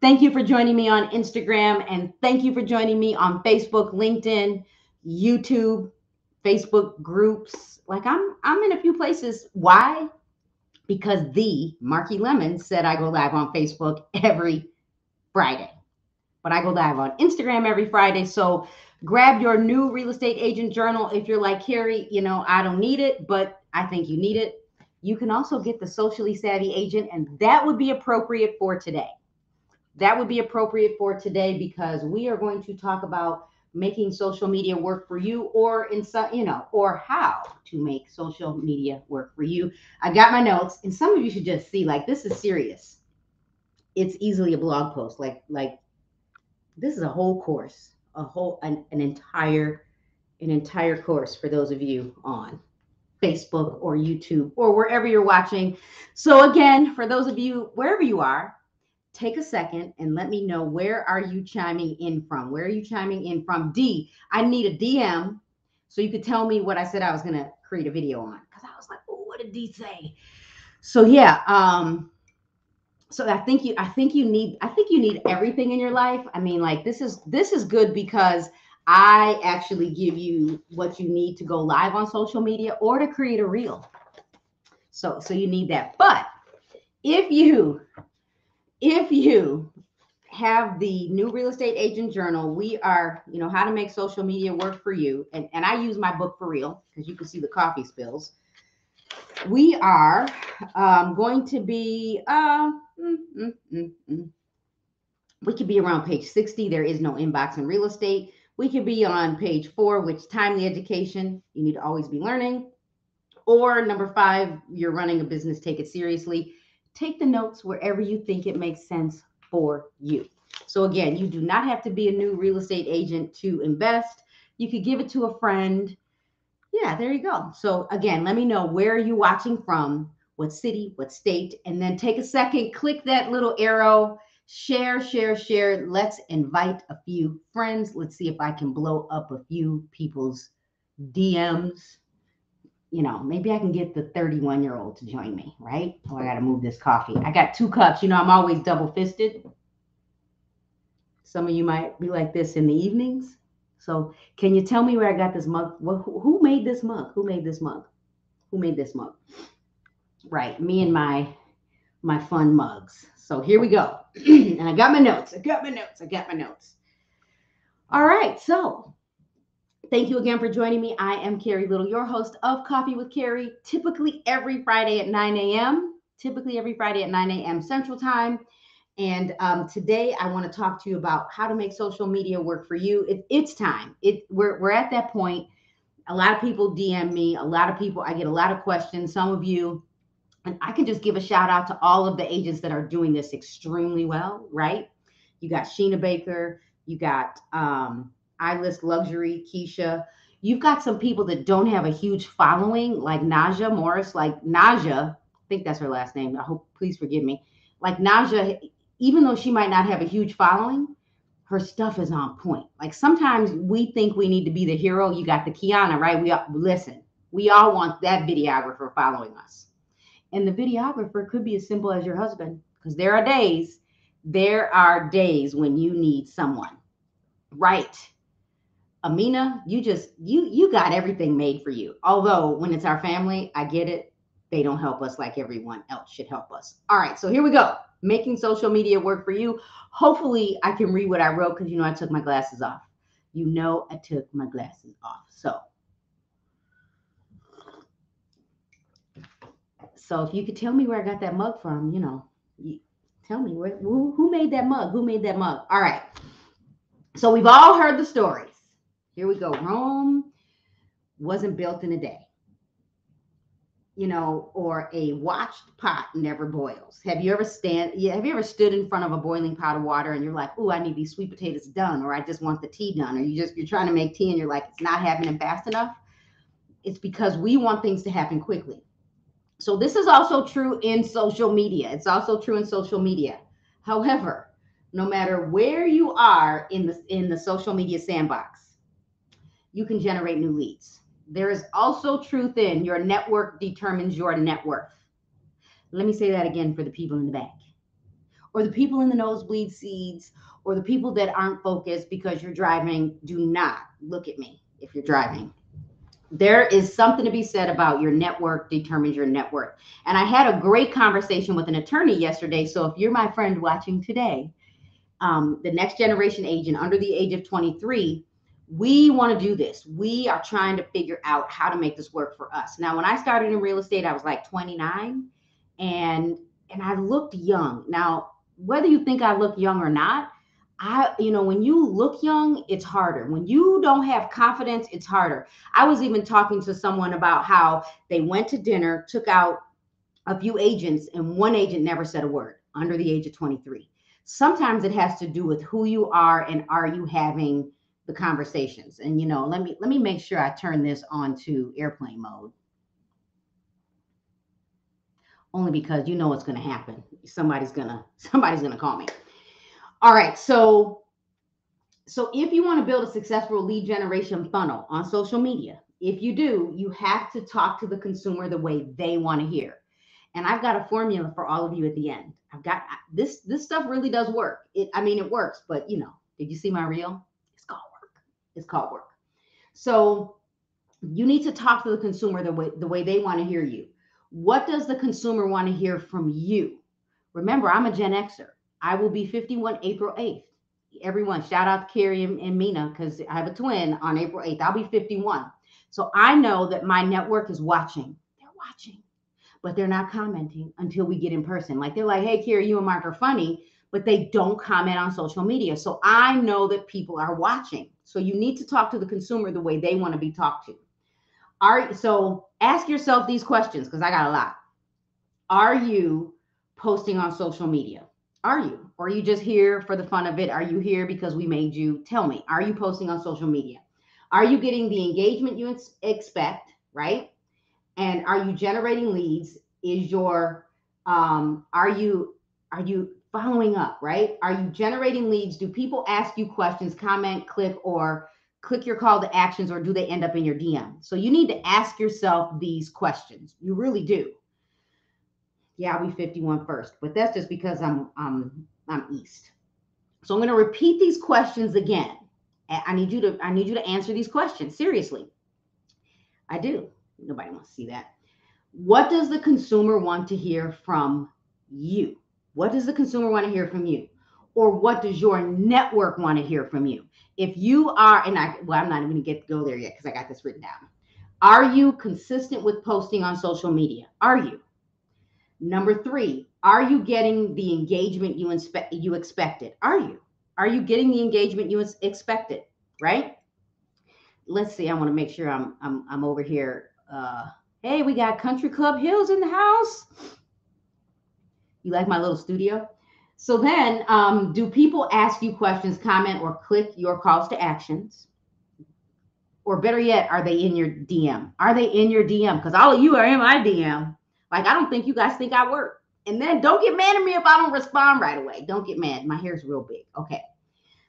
Thank you for joining me on Instagram and thank you for joining me on Facebook, LinkedIn, YouTube, Facebook groups. Like I'm I'm in a few places. Why? Because the Marky Lemon said I go live on Facebook every Friday. But I go live on Instagram every Friday. So grab your new real estate agent journal if you're like Carrie, you know, I don't need it, but I think you need it. You can also get the socially savvy agent, and that would be appropriate for today. That would be appropriate for today because we are going to talk about making social media work for you or in some, you know, or how to make social media work for you. I got my notes, and some of you should just see like this is serious. It's easily a blog post. Like, like this is a whole course, a whole an, an entire an entire course for those of you on Facebook or YouTube or wherever you're watching. So again, for those of you wherever you are, take a second and let me know where are you chiming in from? Where are you chiming in from? D, I need a DM so you could tell me what I said I was going to create a video on cuz I was like, "Oh, what did D say?" So yeah, um so I think you I think you need I think you need everything in your life. I mean, like this is this is good because I actually give you what you need to go live on social media or to create a reel. So so you need that. But if you if you have the new real estate agent journal, we are, you know, how to make social media work for you. And, and I use my book for real because you can see the coffee spills. We are um, going to be uh, mm, mm, mm, mm. we could be around page 60. There is no inbox in real estate. We could be on page four, which timely education. You need to always be learning. Or number five, you're running a business, take it seriously. Take the notes wherever you think it makes sense for you. So again, you do not have to be a new real estate agent to invest. You could give it to a friend. Yeah, there you go. So again, let me know where are you watching from, what city, what state, and then take a second, click that little arrow, share, share, share. Let's invite a few friends. Let's see if I can blow up a few people's DMs. You know, maybe I can get the 31 year old to join me, right? Oh, I got to move this coffee. I got two cups. You know, I'm always double fisted. Some of you might be like this in the evenings. So, can you tell me where I got this mug? Well, Who made this mug? Who made this mug? Who made this mug? Right, me and my my fun mugs. So here we go. and I got my notes. I got my notes. I got my notes. All right. So thank you again for joining me. I am Carrie Little, your host of Coffee with Carrie, typically every Friday at 9 a.m., typically every Friday at 9 a.m. Central Time. And um, today I want to talk to you about how to make social media work for you. It, it's time. It we're, we're at that point. A lot of people DM me. A lot of people, I get a lot of questions. Some of you and I can just give a shout out to all of the agents that are doing this extremely well, right? You got Sheena Baker, you got um, iList Luxury, Keisha. You've got some people that don't have a huge following, like Naja Morris, like Naja, I think that's her last name. I hope, please forgive me. Like Naja, even though she might not have a huge following, her stuff is on point. Like sometimes we think we need to be the hero. You got the Kiana, right? We all, listen, we all want that videographer following us and the videographer could be as simple as your husband, because there are days, there are days when you need someone. Right. Amina, you just you you got everything made for you. Although when it's our family, I get it. They don't help us like everyone else should help us. All right, so here we go. Making social media work for you. Hopefully, I can read what I wrote because you know I took my glasses off. You know I took my glasses off. So So if you could tell me where I got that mug from, you know, you, tell me where, who, who made that mug? Who made that mug? All right. So we've all heard the stories. Here we go. Rome wasn't built in a day. You know, or a watched pot never boils. Have you ever stand? Yeah, have you ever stood in front of a boiling pot of water and you're like, "Oh, I need these sweet potatoes done," or "I just want the tea done," or you just you're trying to make tea and you're like, "It's not happening fast enough." It's because we want things to happen quickly. So this is also true in social media. It's also true in social media. However, no matter where you are in the in the social media sandbox, you can generate new leads. There is also truth in your network determines your net worth. Let me say that again for the people in the back. or the people in the nosebleed seats, or the people that aren't focused because you're driving, do not look at me if you're driving. There is something to be said about your network determines your net worth. And I had a great conversation with an attorney yesterday. So if you're my friend watching today, um, the next generation agent under the age of 23, we want to do this. We are trying to figure out how to make this work for us. Now, when I started in real estate, I was like 29 and and I looked young. Now, whether you think I look young or not, I, you know, when you look young, it's harder. When you don't have confidence, it's harder. I was even talking to someone about how they went to dinner, took out a few agents, and one agent never said a word under the age of 23. Sometimes it has to do with who you are and are you having the conversations. And you know, let me let me make sure I turn this on to airplane mode. Only because you know what's going to happen. Somebody's to somebody's to call me. All right, so so if you want to build a successful lead generation funnel on social media, if you do, you have to talk to the consumer the way they want to hear. And I've got a formula for all of you at the end. I've got this this stuff really does work. It I mean it works, but you know, did you see my reel? Work. Called work. So you need to talk to the consumer the way the way they want to hear you. What does the consumer want to hear from you? Remember, I'm a Gen Xer. I will be 51 April 8th. Everyone, shout out to Carrie and, and Mina because I have a twin on April 8th. I'll be 51. So I know that my network is watching. They're watching, but they're not commenting until we get in person. Like they're like, hey, Carrie, you and Mark are funny, but they don't comment on social media. So I know that people are watching. So you need to talk to the consumer the way they want to be talked to. Are so ask yourself these questions because I got a lot. Are you posting on social media? Are you? Or are you just here for the fun of it? Are you here because we made you? Tell me. Are you posting on social media? Are you getting the engagement you ex- expect, right? And are you generating leads? Is your um are you are you following up, right? Are you generating leads? Do people ask you questions, comment, click or click your call to actions or do they end up in your DM? So you need to ask yourself these questions. You really do yeah, I'll be 51 first, but that's just because I'm I'm I'm east. So I'm going to repeat these questions again. I need you to I need you to answer these questions seriously. I do. Nobody wants to see that. What does the consumer want to hear from you? What does the consumer want to hear from you? Or what does your network want to hear from you? If you are, and I, well, I'm not even going to get to go there yet because I got this written down. Are you consistent with posting on social media? Are you? Number three, are you getting the engagement you expect you expected? Are you? Are you getting the engagement you expected? Right? Let's see. I want to make sure I'm I'm I'm over here. Uh, hey, we got Country Club Hills in the house. You like my little studio? So then, um, do people ask you questions, comment, or click your calls to actions? Or better yet, are they in your DM? Are they in your DM? Because all of you are in my DM. Like, I don't think you guys think I work. And then don't get mad at me if I don't respond right away. Don't get mad. My hair's real big. Okay.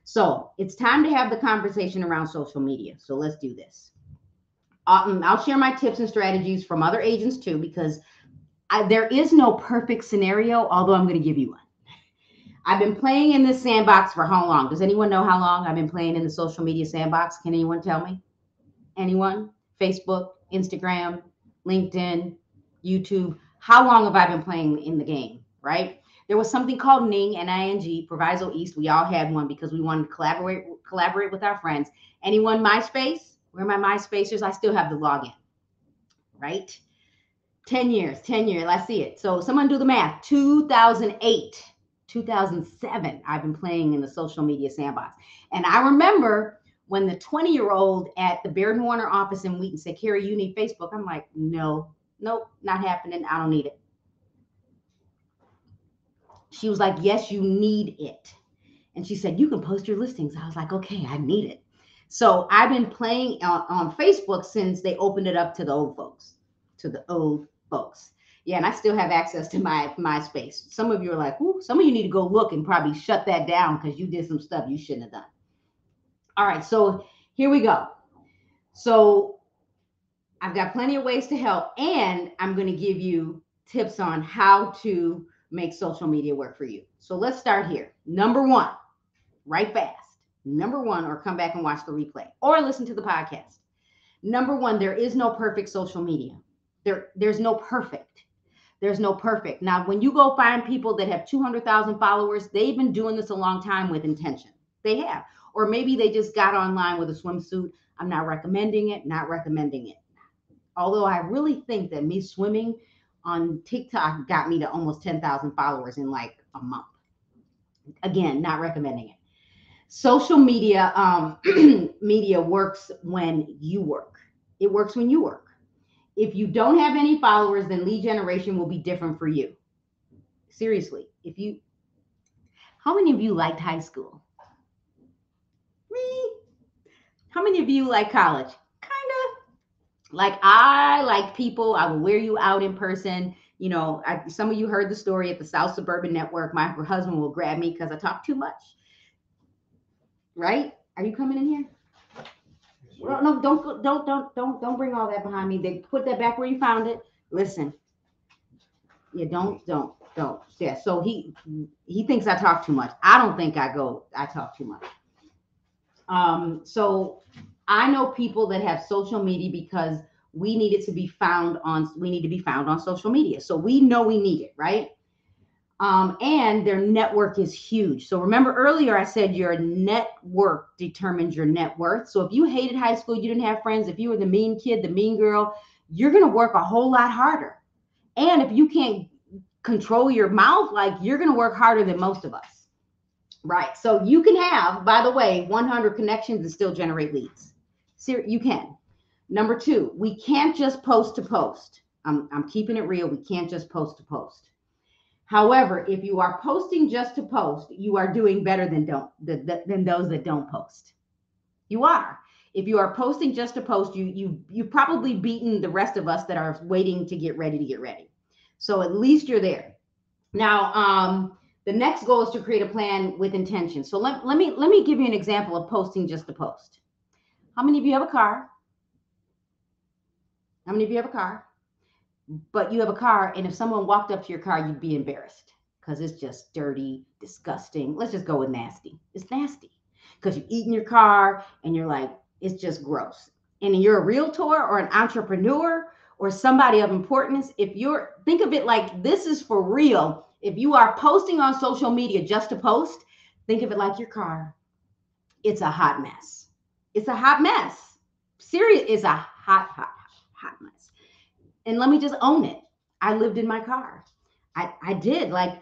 So it's time to have the conversation around social media. So let's do this. Um, I'll share my tips and strategies from other agents too, because I, there is no perfect scenario, although I'm going to give you one. I've been playing in this sandbox for how long? Does anyone know how long I've been playing in the social media sandbox? Can anyone tell me? Anyone? Facebook, Instagram, LinkedIn, YouTube. How long have I been playing in the game? Right. There was something called Ning, N-I-N-G, Proviso East. We all had one because we wanted to collaborate collaborate with our friends. Anyone MySpace? Where my MySpacers? I still have the login. Right. 10 years, 10 years. Let's see it. So someone do the math. 2008, 2007, I've been playing in the social media sandbox. And I remember when the 20 year old at the Baird and Warner office in Wheaton said, Carrie, you need Facebook. I'm like, no, nope, not happening. I don't need it. She was like, yes, you need it. And she said, you can post your listings. I was like, okay, I need it. So I've been playing on, on Facebook since they opened it up to the old folks, to the old folks. Yeah, and I still have access to my MySpace. Some of you are like, Ooh, some of you need to go look and probably shut that down because you did some stuff you shouldn't have done. All right, so here we go. So I've got plenty of ways to help, and I'm going to give you tips on how to make social media work for you. So let's start here. Number one, write fast. Number one, or come back and watch the replay or listen to the podcast. Number one, there is no perfect social media. There, there's no perfect. There's no perfect. Now, when you go find people that have 200,000 followers, they've been doing this a long time with intention. They have. Or maybe they just got online with a swimsuit. I'm not recommending it, not recommending it. Although I really think that me swimming on TikTok got me to almost 10,000 followers in like a month. Again, not recommending it. Social media um, media works when you work. It works when you work. If you don't have any followers, then lead generation will be different for you. Seriously, if you, how many of you liked high school? Me. How many of you like college? Kind of. Like I like people. I will wear you out in person. You know, I, some of you heard the story at the South Suburban Network. My husband will grab me because I talk too much. Right? Are you coming in here? No, no, don't, don't, don't, don't, don't bring all that behind me. They put that back where you found it. Listen. Yeah, don't, don't, don't. Yeah. So he, he thinks I talk too much. I don't think I go. I talk too much. Um. So I know people that have social media because we need it to be found on. We need to be found on social media. So we know we need it, right? Um, and their network is huge. So remember earlier, I said your network determines your net worth. So if you hated high school, you didn't have friends, if you were the mean kid, the mean girl, you're going to work a whole lot harder. And if you can't control your mouth, like you're going to work harder than most of us. Right. So you can have, by the way, 100 connections and still generate leads. So you can. Number two, we can't just post to post. I'm, I'm keeping it real. We can't just post to post However, if you are posting just to post, you are doing better than don't than those that don't post. You are. If you are posting just to post, you you you've probably beaten the rest of us that are waiting to get ready to get ready. So at least you're there. Now, um, the next goal is to create a plan with intention. So let, let me let me give you an example of posting just to post. How many of you have a car? How many of you have a car? But you have a car and if someone walked up to your car you'd be embarrassed because it's just dirty disgusting. Let's just go with nasty. It's nasty because you eat in your car and you're like it's just gross. And you're a realtor or an entrepreneur or somebody of importance if you're think of it like this is for real. If you are posting on social media just to post think of it like your car. It's a hot mess. It's a hot mess. Serious it's a hot hot hot mess and let me just own it. I lived in my car. I, I did like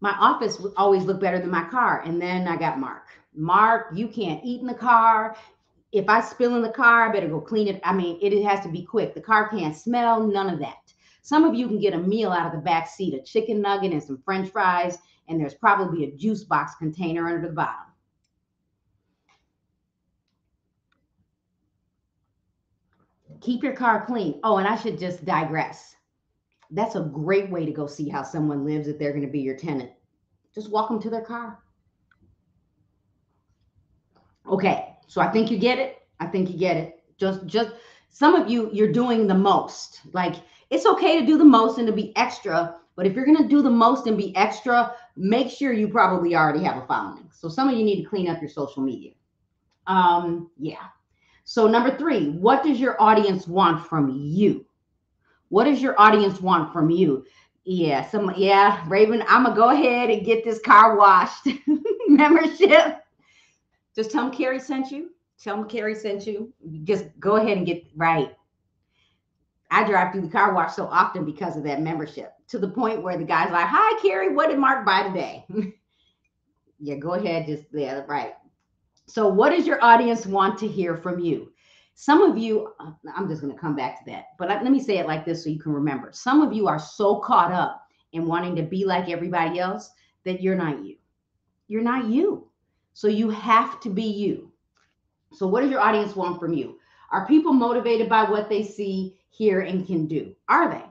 my office would always look better than my car. And then I got Mark. Mark, you can't eat in the car. If I spill in the car, I better go clean it. I mean, it, it has to be quick. The car can't smell, none of that. Some of you can get a meal out of the back seat, a chicken nugget and some french fries, and there's probably a juice box container under the bottom. Keep your car clean. Oh, and I should just digress. That's a great way to go see how someone lives if they're going to be your tenant. Just walk them to their car. Okay, so I think you get it. I think you get it. Just, just some of you, you're doing the most. Like it's okay to do the most and to be extra, but if you're going to do the most and be extra, make sure you probably already have a following. So some of you need to clean up your social media. Um, yeah. So, number three, what does your audience want from you? What does your audience want from you? Yeah, some yeah, Raven, I'm gonna go ahead and get this car washed membership. Just tell them Carrie sent you. Tell them Carrie sent you. Just go ahead and get right. I drive through the car wash so often because of that membership to the point where the guy's like, Hi, Carrie, what did Mark buy today? yeah, go ahead. Just, yeah, right. So, what does your audience want to hear from you? Some of you, uh, I'm just going to come back to that, but let me say it like this so you can remember. Some of you are so caught up in wanting to be like everybody else that you're not you. You're not you. So, you have to be you. So, what does your audience want from you? Are people motivated by what they see, hear, and can do? Are they?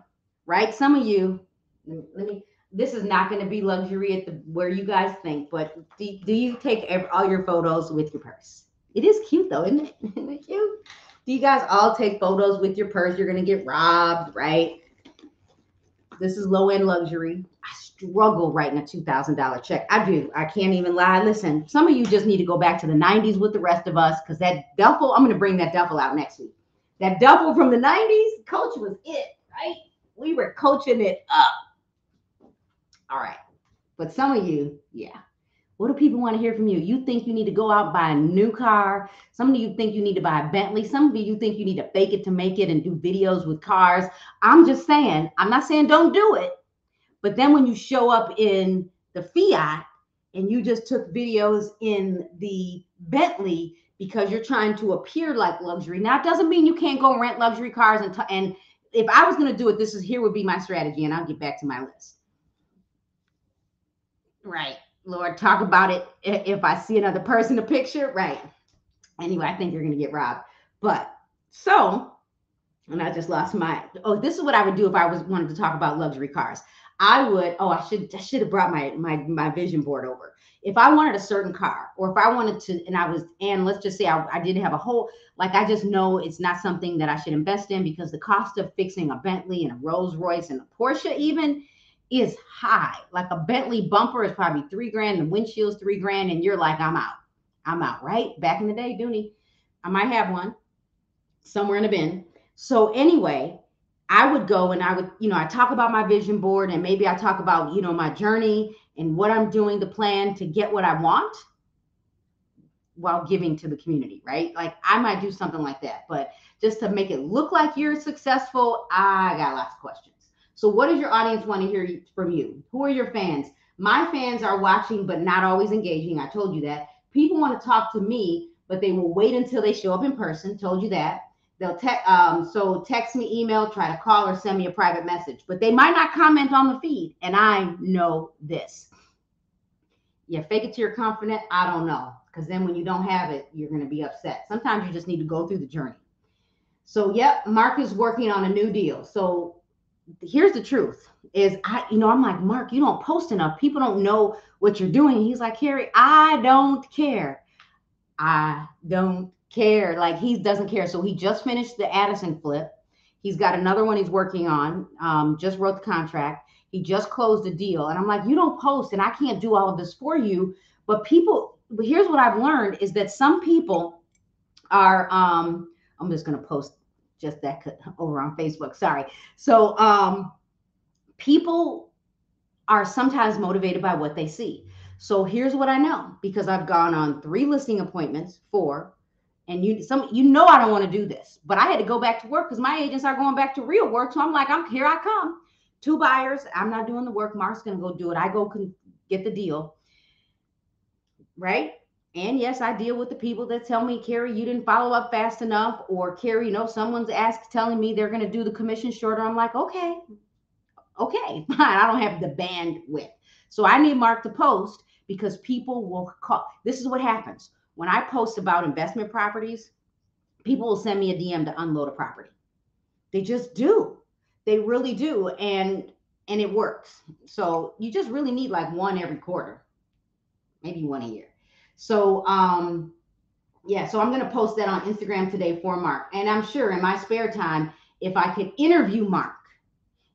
Right? Some of you, let me this is not going to be luxury at the where you guys think, but do, do you take every, all your photos with your purse? It is cute though, isn't it? Isn't it cute? Do you guys all take photos with your purse? You're going to get robbed, right? this is low end luxury. I struggle writing a $2,000 check. I do. I can't even lie. Listen, some of you just need to go back to the 90s with the rest of us because that duffel, I'm going to bring that duffel out next week. That duffel from the 90s, coach was it, right? We were coaching it up. All right. But some of you, yeah. What do people want to hear from you? You think you need to go out buy a new car. Some of you think you need to buy a Bentley. Some of you think you need to fake it to make it and do videos with cars. I'm just saying, I'm not saying don't do it. But then when you show up in the Fiat and you just took videos in the Bentley because you're trying to appear like luxury. Now it doesn't mean you can't go rent luxury cars and t- and if I was going to do it, this is here would be my strategy, and I'll get back to my list. Right, Lord, talk about it if I see another person a picture. Right. Anyway, I think you're going to get robbed. But so, and I just lost my. Oh, this is what I would do if I was wanted to talk about luxury cars. I would, oh, I should I should have brought my my my vision board over. If I wanted a certain car, or if I wanted to, and I was, and let's just say I, I didn't have a whole, like I just know it's not something that I should invest in because the cost of fixing a Bentley and a Rolls Royce and a Porsche even is high. Like a Bentley bumper is probably three grand, the windshield's three grand, and you're like, I'm out. I'm out, right? Back in the day, Dooney, I might have one somewhere in a bin. So anyway, I would go and I would, you know, I talk about my vision board and maybe I talk about, you know, my journey and what I'm doing, the plan to get what I want while giving to the community, right? Like I might do something like that, but just to make it look like you're successful, I got lots of questions. So, what does your audience want to hear from you? Who are your fans? My fans are watching, but not always engaging. I told you that. People want to talk to me, but they will wait until they show up in person. Told you that. They'll text, um, so text me, email, try to call or send me a private message, but they might not comment on the feed. And I know this. Yeah, fake it till you're confident. I don't know. Because then when you don't have it, you're going to be upset. Sometimes you just need to go through the journey. So, yep, Mark is working on a new deal. So, here's the truth is I, you know, I'm like, Mark, you don't post enough. People don't know what you're doing. He's like, Carrie, I don't care. I don't care. Like he doesn't care. So he just finished the Addison flip. He's got another one he's working on. Um, just wrote the contract. He just closed a deal. And I'm like, you don't post, and I can't do all of this for you. But people, but here's what I've learned is that some people are um, I'm just gonna post just that over on Facebook. Sorry. So um people are sometimes motivated by what they see. So here's what I know because I've gone on three listing appointments, four, and you some you know I don't want to do this, but I had to go back to work because my agents are going back to real work. So I'm like, I'm here. I come. Two buyers. I'm not doing the work. Mark's gonna go do it. I go get the deal. Right. And yes, I deal with the people that tell me, Carrie, you didn't follow up fast enough, or Carrie, you know, someone's asked telling me they're gonna do the commission shorter. I'm like, okay, okay, fine. I don't have the bandwidth. So I need Mark to post because people will call. This is what happens when I post about investment properties, people will send me a DM to unload a property. They just do. They really do. And and it works. So you just really need like one every quarter, maybe one a year. So um yeah, so I'm gonna post that on Instagram today for Mark. And I'm sure in my spare time, if I could interview Mark,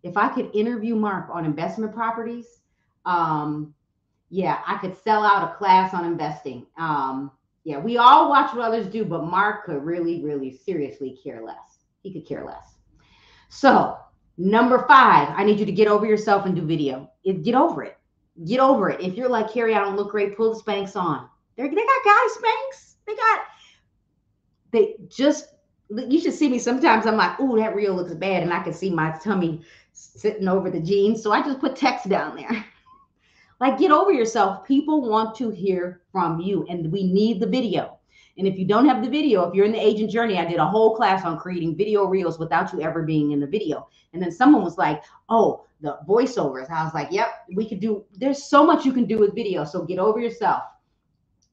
if I could interview Mark on investment properties, um, yeah, I could sell out a class on investing. Um, yeah, we all watch what others do, but Mark could really, really seriously care less. He could care less. So, number five, I need you to get over yourself and do video. get over it. Get over it. If you're like, Carrie, I don't look great, pull the Spanx on. They're, they got guy Spanx. They got, they just, you should see me sometimes. I'm like, ooh, that reel looks bad. And I can see my tummy sitting over the jeans. So I just put text down there. Like, get over yourself. People want to hear from you, and we need the video. And if you don't have the video, if you're in the agent journey, I did a whole class on creating video reels without you ever being in the video. And then someone was like, oh, the voiceovers. I was like, yep, we could do, there's so much you can do with video. So get over yourself.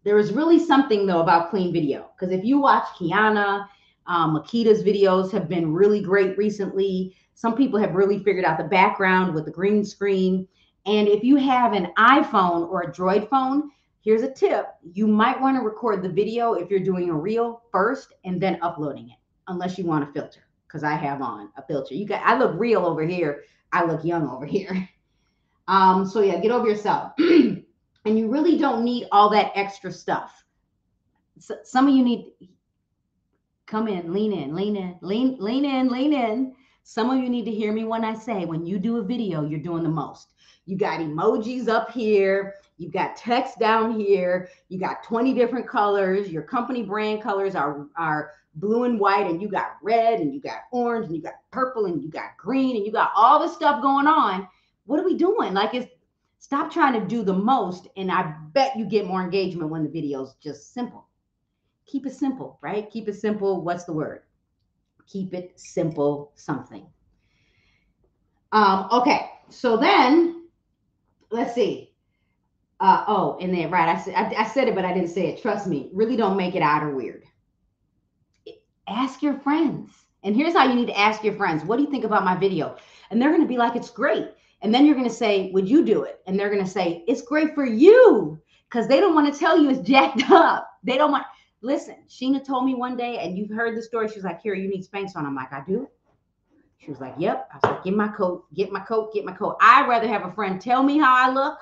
There is really something though about clean video. Because if you watch Kiana, um, Makita's videos have been really great recently. Some people have really figured out the background with the green screen. And if you have an iPhone or a Droid phone, here's a tip. You might want to record the video if you're doing a reel first and then uploading it, unless you want a filter, because I have on a filter. You got I look real over here, I look young over here. Um, so yeah, get over yourself. and you really don't need all that extra stuff. So, some of you need come in, lean in, lean in, lean, lean in, lean in. Some of you need to hear me when I say when you do a video, you're doing the most. You got emojis up here, you got text down here, you got 20 different colors. Your company brand colors are, are blue and white, and you got red, and you got orange, and you got purple, and you got green, and you got all this stuff going on. What are we doing? Like, it's stop trying to do the most, and I bet you get more engagement when the video's just simple. Keep it simple, right? Keep it simple. What's the word? Keep it simple something. Um, okay, so then let's see. Uh, oh, and then right, I said I, I said it, but I didn't say it. Trust me, really don't make it out or weird. Ask your friends. And here's how you need to ask your friends, what do you think about my video? And they're going to be like, it's great. And then you're going to say, would you do it? And they're going to say, it's great for you because they don't want to tell you it's jacked up. They don't want, listen, Sheena told me one day, and you've heard the story. She was like, here, you need Spanx on. I'm like, I do. She was like, Yep. I was like, Get my coat, get my coat, get my coat. I'd rather have a friend tell me how I look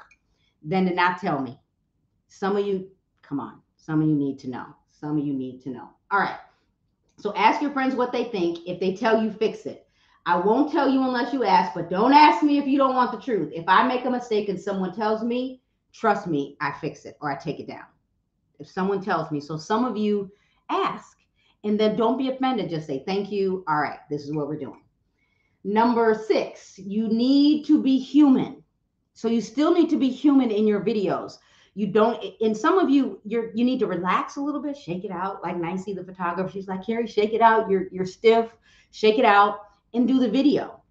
than to not tell me. Some of you, come on, some of you need to know. Some of you need to know. All right. So ask your friends what they think. If they tell you, fix it. I won't tell you unless you ask, but don't ask me if you don't want the truth. If I make a mistake and someone tells me, trust me, I fix it or I take it down. If someone tells me, so some of you ask and then don't be offended. Just say, thank you. All right, this is what we're doing. Number six, you need to be human. So you still need to be human in your videos. You don't, and some of you, you're you need to relax a little bit, shake it out. Like Nicey, the photographer, she's like, Carrie, shake it out. You're you're stiff, shake it out, and do the video.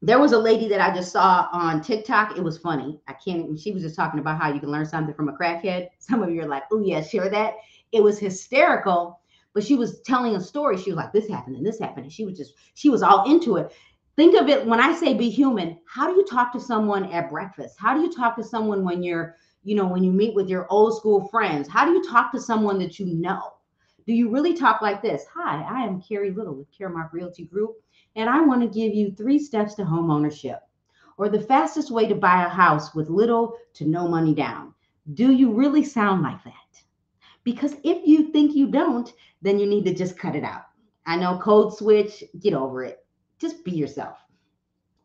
There was a lady that I just saw on TikTok. It was funny. I can't. She was just talking about how you can learn something from a crackhead. Some of you are like, "Oh yeah, share that." It was hysterical, but she was telling a story. She was like, "This happened and this happened," and she was just she was all into it think of it when I say be human, how do you talk to someone at breakfast? How do you talk to someone when you're, you know, when you meet with your old school friends? How do you talk to someone that you know? Do you really talk like this? Hi, I am Carrie Little with Caremark Realty Group, and I want to give you three steps to home ownership or the fastest way to buy a house with little to no money down. Do you really sound like that? Because if you think you don't, then you need to just cut it out. I know code switch, get over it just be yourself.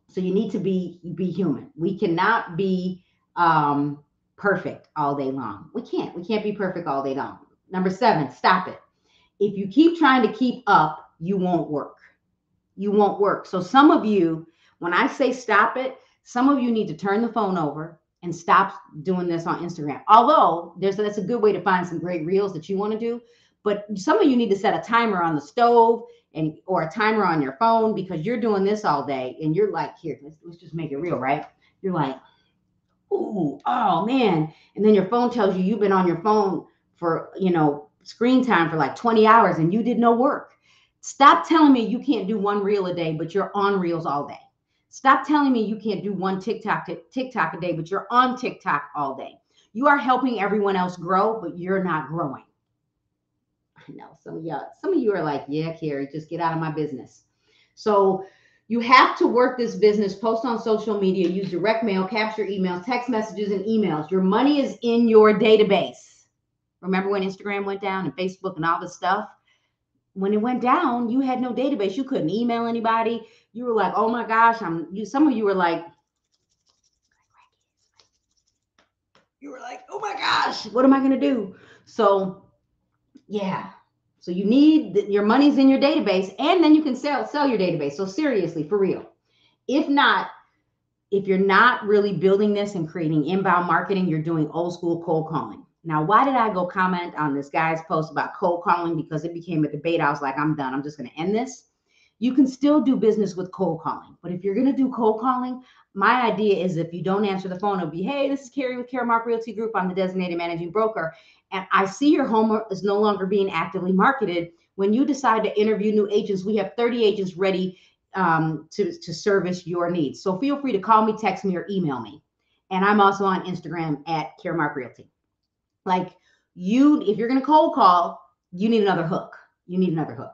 So you need to be be human. We cannot be um, perfect all day long. We can't. We can't be perfect all day long. Number seven, stop it. If you keep trying to keep up, you won't work. You won't work. So some of you, when I say stop it, some of you need to turn the phone over and stop doing this on Instagram. Although there's that's a good way to find some great reels that you want to do, but some of you need to set a timer on the stove and or a timer on your phone because you're doing this all day and you're like, here, let's, let's just make it real, right? You're like, ooh, oh man. And then your phone tells you you've been on your phone for, you know, screen time for like 20 hours and you did no work. Stop telling me you can't do one reel a day, but you're on reels all day. Stop telling me you can't do one TikTok TikTok a day, but you're on TikTok all day. You are helping everyone else grow, but you're not growing. I know some of y'all, some of you are like, yeah, Carrie, just get out of my business. So you have to work this business, post on social media, use direct mail, capture emails, text messages, and emails. Your money is in your database. Remember when Instagram went down and Facebook and all this stuff? When it went down, you had no database. You couldn't email anybody. You were like, oh my gosh, I'm you. Some of you were like, you were like, oh my gosh, what am I gonna do? So yeah, so you need your money's in your database, and then you can sell sell your database. So seriously, for real. If not, if you're not really building this and creating inbound marketing, you're doing old school cold calling. Now, why did I go comment on this guy's post about cold calling? Because it became a debate. I was like, I'm done. I'm just going to end this. You can still do business with cold calling, but if you're going to do cold calling, my idea is if you don't answer the phone, it'll be, hey, this is Carrie with Caremark Realty Group. I'm the designated managing broker and I see your home is no longer being actively marketed. When you decide to interview new agents, we have 30 agents ready um, to, to service your needs. So feel free to call me, text me, or email me. And I'm also on Instagram at Caremark Realty. Like you, if you're to cold call, you need another hook. You need another hook.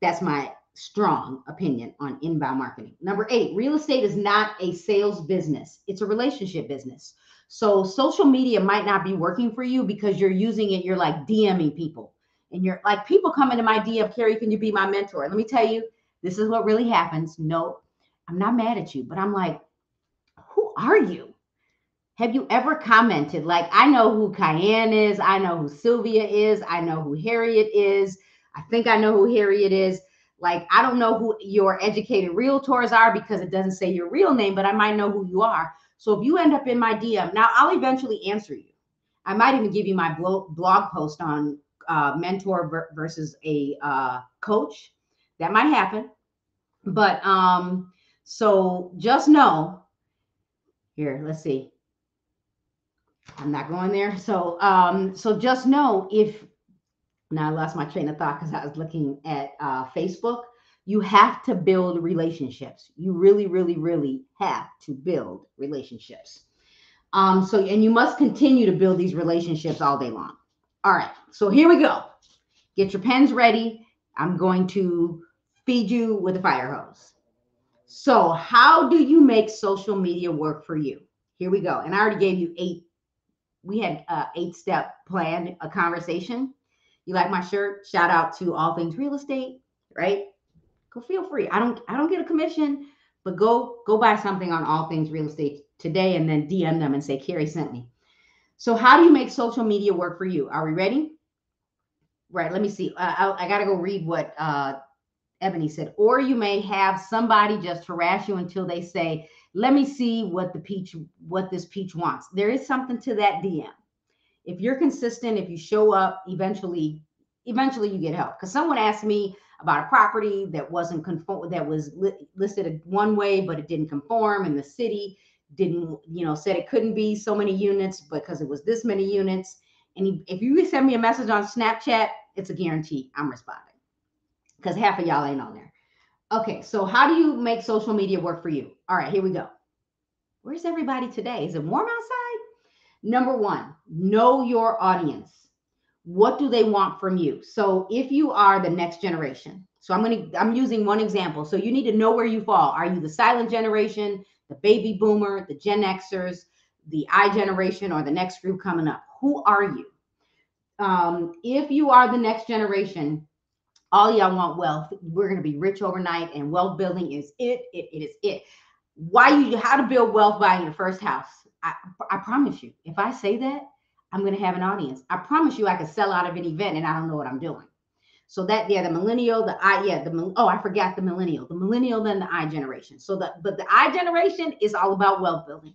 That's my strong opinion on inbound marketing. Number eight, real estate is not a sales business, it's a relationship business. So social media might not be working for you because you're using it, you're like DMing people. And you're like, people come into my DM, Carrie, can you be my mentor? Let me tell you, this is what really happens. No, I'm not mad at you, but I'm like, who are you? Have you ever commented? Like, I know who Cayenne is, I know who Sylvia is, I know who Harriet is. I think I know who Harriet is. Like, I don't know who your educated realtors are because it doesn't say your real name, but I might know who you are. So if you end up in my DM, now I'll eventually answer you. I might even give you my blog, post on uh, mentor versus a uh, coach. That might happen. But um, so just know here, let's see. I'm not going there. So um, so just know if now I lost my train of thought because I was looking at uh, Facebook. You have to build relationships. You really, really, really have to build relationships. Um, so, and you must continue to build these relationships all day long. All right, so here we go. Get your pens ready. I'm going to feed you with a fire hose. So, how do you make social media work for you? Here we go. And I already gave you eight. We had a eight step plan, a conversation. You like my shirt? Shout out to All Things Real Estate, right? Go feel free. I don't I don't get a commission, but go go buy something on All Things Real Estate today and then DM them and say Carrie sent me. So how do you make social media work for you? Are we ready? Right. Let me see. Uh, I, I got to go read what uh, Ebony said. Or you may have somebody just harass you until they say, "Let me see what the peach, what this peach wants." There is something to that DM if you're consistent, if you show up, eventually, eventually you get help. Because someone asked me about a property that wasn't conform that was li- listed one way, but it didn't conform, and the city didn't, you know, said it couldn't be so many units because it was this many units. And if you send me a message on Snapchat, it's a guarantee I'm responding because half of y'all ain't on there. Okay, so how do you make social media work for you? All right, here we go. Where's everybody today? Is it warm outside? Number one, know your audience. What do they want from you? So if you are the next generation, so I'm going to, I'm using one example. So you need to know where you fall. Are you the silent generation, the baby boomer, the Gen Xers, the I generation, or the next group coming up? Who are you? Um, if you are the next generation, all y'all want wealth. We're going to be rich overnight, and wealth building is it. It, it is it. Why you how to build wealth buying your first house? I, I promise you, if I say that, I'm going to have an audience. I promise you, I could sell out of an event and I don't know what I'm doing. So that yeah, the millennial, the I yeah, the oh I forgot the millennial, the millennial, then the I generation. So that but the I generation is all about wealth building.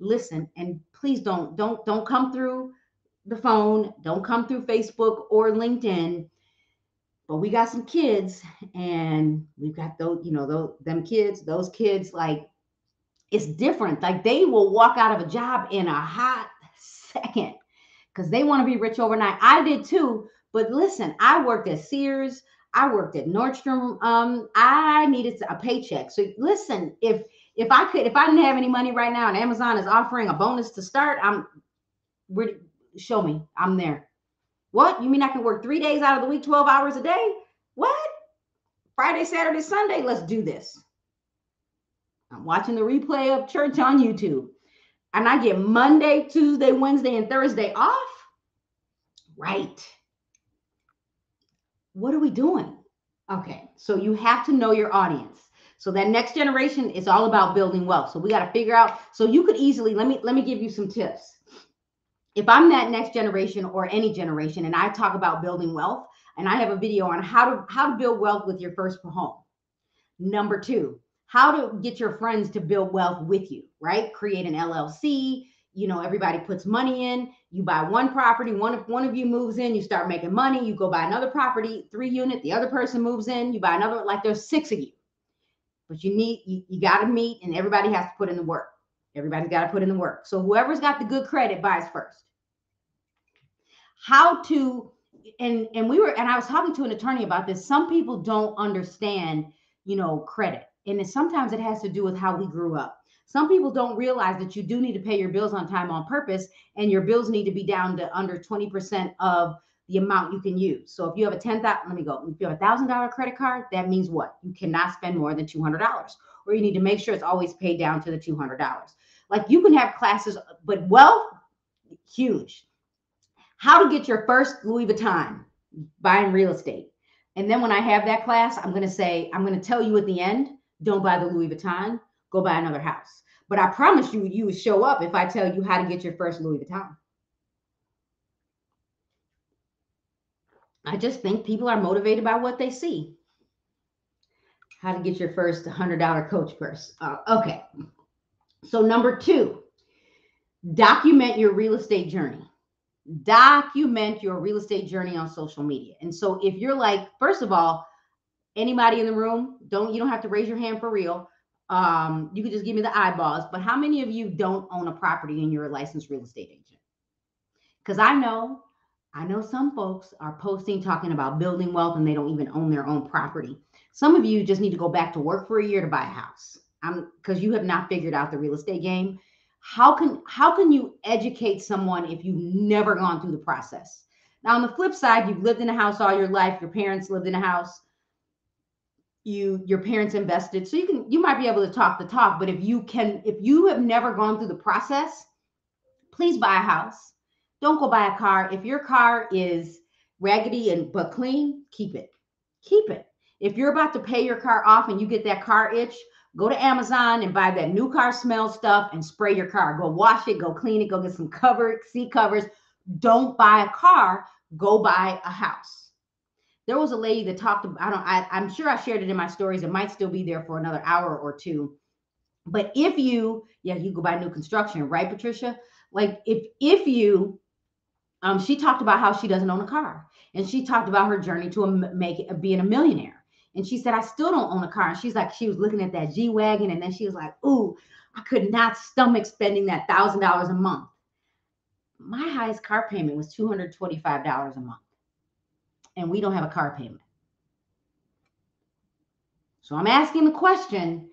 Listen and please don't don't don't come through the phone, don't come through Facebook or LinkedIn. But we got some kids, and we've got those you know those them kids, those kids like it's different. Like they will walk out of a job in a hot second because they want to be rich overnight. I did too. But listen, I worked at Sears. I worked at Nordstrom. Um, I needed a paycheck. So listen, if if I could, if I didn't have any money right now, and Amazon is offering a bonus to start, I'm show me. I'm there. What? You mean I can work three days out of the week, 12 hours a day? What? Friday, Saturday, Sunday. Let's do this. I'm watching the replay of church on YouTube. And I get Monday, Tuesday, Wednesday, and Thursday off. Right. What are we doing? Okay. So you have to know your audience. So that next generation is all about building wealth. So we got to figure out. So you could easily let me let me give you some tips. If I'm that next generation or any generation, and I talk about building wealth, and I have a video on how to how to build wealth with your first home. Number two, how to get your friends to build wealth with you, right? Create an LLC. You know, everybody puts money in. You buy one property. One of one of you moves in. You start making money. You go buy another property, three unit. The other person moves in. You buy another. Like there's six of you, but you need you, you got to meet, and everybody has to put in the work. Everybody's got to put in the work. So whoever's got the good credit buys first. How to and and we were and I was talking to an attorney about this. Some people don't understand, you know, credit and sometimes it has to do with how we grew up. Some people don't realize that you do need to pay your bills on time on purpose, and your bills need to be down to under 20% of the amount you can use. So if you have a ten thousand, let me go. If you have a thousand dollar credit card, that means what? You cannot spend more than two hundred dollars, or you need to make sure it's always paid down to the two hundred dollars. Like you can have classes, but wealth, huge. How to get your first Louis Vuitton buying real estate. And then when I have that class, I'm going to say, I'm going to tell you at the end, don't buy the Louis Vuitton, go buy another house. But I promise you, you would show up if I tell you how to get your first Louis Vuitton. I just think people are motivated by what they see. How to get your first $100 coach purse. Uh, okay. So, number two, document your real estate journey. Document your real estate journey on social media. And so, if you're like, first of all, anybody in the room, don't you don't have to raise your hand for real. Um, you could just give me the eyeballs. But how many of you don't own a property and you're a licensed real estate agent? Because I know I know some folks are posting talking about building wealth and they don't even own their own property. Some of you just need to go back to work for a year to buy a house. I'm because you have not figured out the real estate game. How can how can you educate someone if you've never gone through the process? Now on the flip side, you've lived in a house all your life, your parents lived in a house, you your parents invested. So you can you might be able to talk the talk, but if you can if you have never gone through the process, please buy a house don't go buy a car. If your car is raggedy and but clean, keep it. Keep it. If you're about to pay your car off and you get that car itch, go to Amazon and buy that new car smell stuff and spray your car. Go wash it, go clean it, go get some cover, seat covers. Don't buy a car, go buy a house. There was a lady that talked about, I don't, I, I'm sure I shared it in my stories. It might still be there for another hour or two. But if you, yeah, you go buy new construction, right, Patricia? Like if if you um, she talked about how she doesn't own a car, and she talked about her journey to a, make being a millionaire. And she said, "I still don't own a car." And she's like, she was looking at that G wagon, and then she was like, "Ooh, I could not stomach spending that thousand dollars a month." My highest car payment was two hundred twenty-five dollars a month, and we don't have a car payment. So I'm asking the question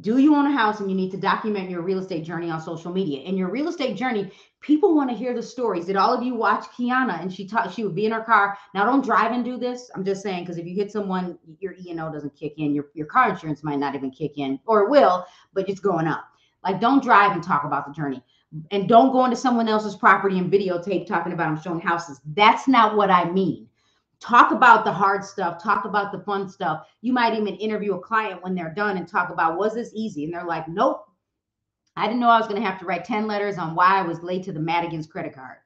do you own a house and you need to document your real estate journey on social media? In your real estate journey people want to hear the stories. Did all of you watch kiana? And she taught she would be in her car. Now don't drive and do this. I'm just saying because if you hit someone your e&o doesn't kick in. Your, your car insurance might not even kick in or it will but it's going up. Like don't drive and talk about the journey. And don't go into someone else's property and videotape talking about them showing houses. That's not what i mean talk about the hard stuff talk about the fun stuff. You might even interview a client when they're done and talk about was this easy? And they're like nope. I didn't know i was going to have to write 10 letters on why i was late to the madigan's credit card.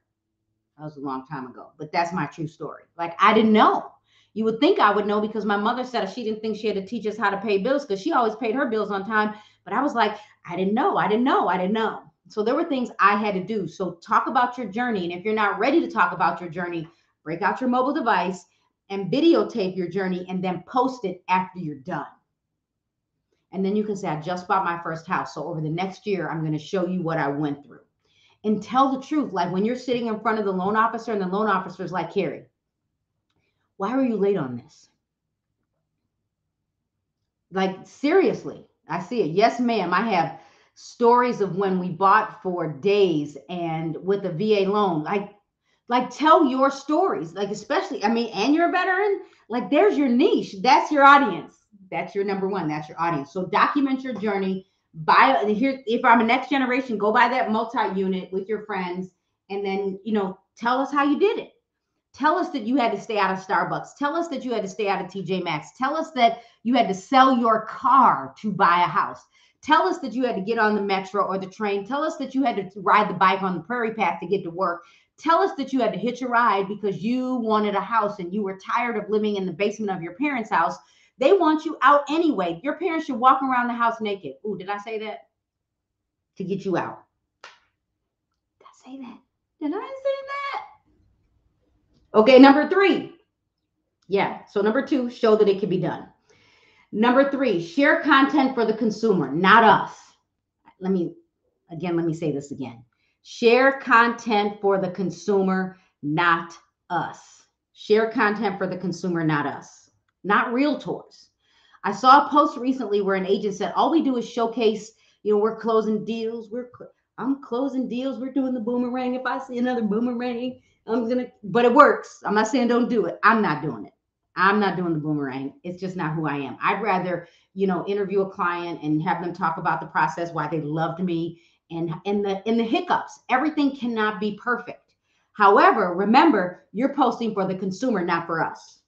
That was a long time ago but that's my true story. Like i didn't know. You would think i would know because my mother said she didn't think she had to teach us how to pay bills because she always paid her bills on time but i was like i didn't know i didn't know i didn't know. So there were things i had to do. So talk about your journey and if you're not ready to talk about your journey break out your mobile device and videotape your journey and then post it after you're done. And then you can say, I just bought my first house. So over the next year, I'm going to show you what I went through. And tell the truth. Like when you're sitting in front of the loan officer and the loan officer is like, Carrie, why were you late on this? Like, seriously, I see it. Yes, ma'am. I have stories of when we bought for days and with a VA loan. Like, like tell your stories like especially i mean and you're a veteran like there's your niche that's your audience. That's your number one that's your audience. So document your journey buy here if i'm a next generation go buy that multi-unit with your friends and then you know tell us how you did it. Tell us that you had to stay out of starbucks. Tell us that you had to stay out of tj maxx. Tell us that you had to sell your car to buy a house. Tell us that you had to get on the metro or the train. Tell us that you had to ride the bike on the prairie path to get to work Tell us that you had to hitch a ride because you wanted a house and you were tired of living in the basement of your parents' house. They want you out anyway. Your parents should walk around the house naked. Ooh, did I say that? To get you out. Did I say that? Did I say that? Okay, number three. Yeah, so number two, show that it can be done. Number three, share content for the consumer, not us. Let me, again, let me say this again. Share content for the consumer, not us. Share content for the consumer, not us, not realtors. I saw a post recently where an agent said, all we do is showcase, you know, we're closing deals. We're, I'm closing deals. We're doing the boomerang. If I see another boomerang, I'm gonna, but it works. I'm not saying don't do it. I'm not doing it. I'm not doing the boomerang. It's just not who I am. I'd rather, you know, interview a client and have them talk about the process, why they loved me, and and the in the hiccups. Everything cannot be perfect. However, remember, you're posting for the consumer, not for us.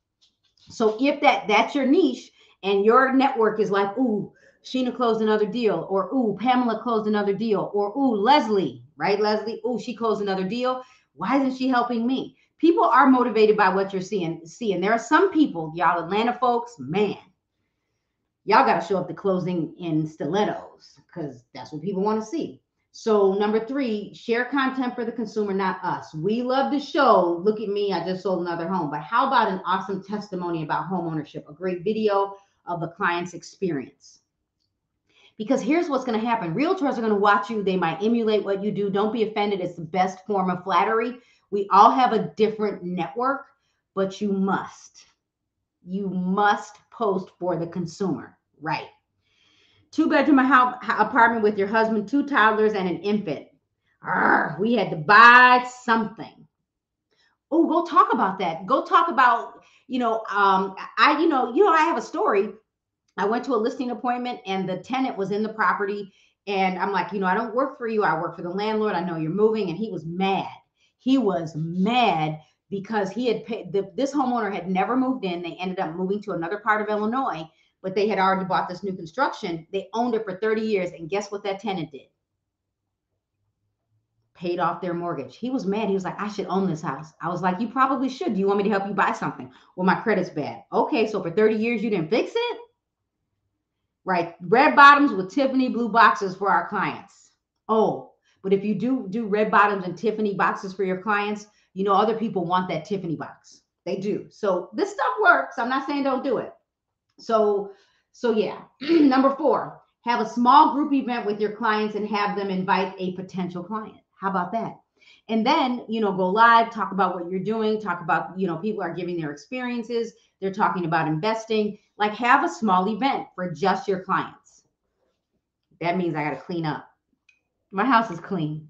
So if that that's your niche and your network is like, ooh, Sheena closed another deal, or ooh, Pamela closed another deal, or ooh, Leslie, right? Leslie, ooh, she closed another deal. Why isn't she helping me? People are motivated by what you're seeing. Seeing there are some people, y'all Atlanta folks, man, y'all got to show up to closing in stilettos because that's what people want to see. So number three, share content for the consumer, not us. We love to show, look at me, I just sold another home. But how about an awesome testimony about home ownership, a great video of the client's experience? Because here's what's going to happen. Realtors are going to watch you. They might emulate what you do. Don't be offended. It's the best form of flattery. We all have a different network, but you must. You must post for the consumer, right? Two bedroom apartment with your husband, two toddlers, and an infant. Arr, we had to buy something. Oh, go talk about that. Go talk about, you know, um, I, you know, you know, I have a story. I went to a listing appointment and the tenant was in the property. And I'm like, you know, I don't work for you. I work for the landlord. I know you're moving. And he was mad. He was mad because he had paid the, this homeowner had never moved in. They ended up moving to another part of Illinois but they had already bought this new construction. They owned it for 30 years. And guess what that tenant did? Paid off their mortgage. He was mad. He was like, I should own this house. I was like, You probably should. Do you want me to help you buy something? Well, my credit's bad. Okay, so for 30 years, you didn't fix it? Right. Red bottoms with Tiffany blue boxes for our clients. Oh, but if you do do red bottoms and Tiffany boxes for your clients, you know, other people want that Tiffany box. They do. So this stuff works. I'm not saying don't do it. So, so yeah. Number four, have a small group event with your clients and have them invite a potential client. How about that? And then, you know, go live, talk about what you're doing, talk about, you know, people are giving their experiences, they're talking about investing. Like have a small event for just your clients. That means I got to clean up. My house is clean.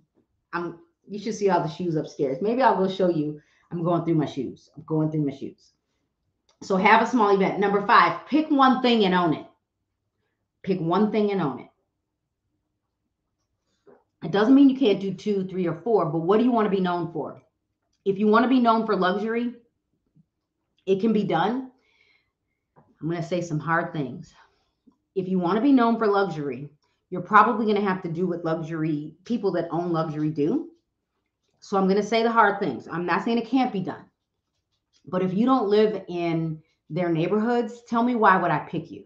I'm you should see all the shoes upstairs. Maybe I'll go show you. I'm going through my shoes. I'm going through my shoes. So have a small event. Number five, pick one thing and own it. Pick one thing and own it. It doesn't mean you can't do two, three, or four, but what do you want to be known for? If you want to be known for luxury, it can be done. I'm going to say some hard things. If you want to be known for luxury, you're probably going to have to do what luxury people that own luxury do. So I'm going to say the hard things. I'm not saying it can't be done. But if you don't live in their neighborhoods, tell me why would I pick you?